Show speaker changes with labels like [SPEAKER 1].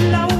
[SPEAKER 1] love.